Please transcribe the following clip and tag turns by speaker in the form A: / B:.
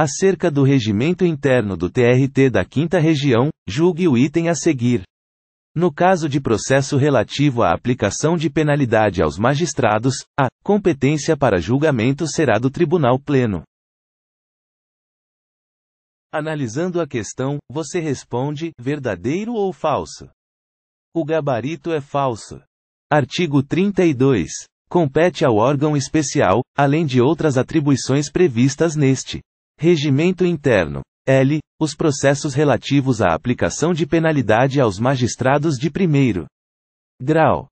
A: Acerca do regimento interno do TRT da Quinta Região, julgue o item a seguir. No caso de processo relativo à aplicação de penalidade aos magistrados, a competência para julgamento será do Tribunal Pleno. Analisando a questão, você responde: verdadeiro ou falso? O gabarito é falso. Artigo 32. Compete ao órgão especial, além de outras atribuições previstas neste Regimento interno. L. Os processos relativos à aplicação de penalidade aos magistrados de primeiro grau.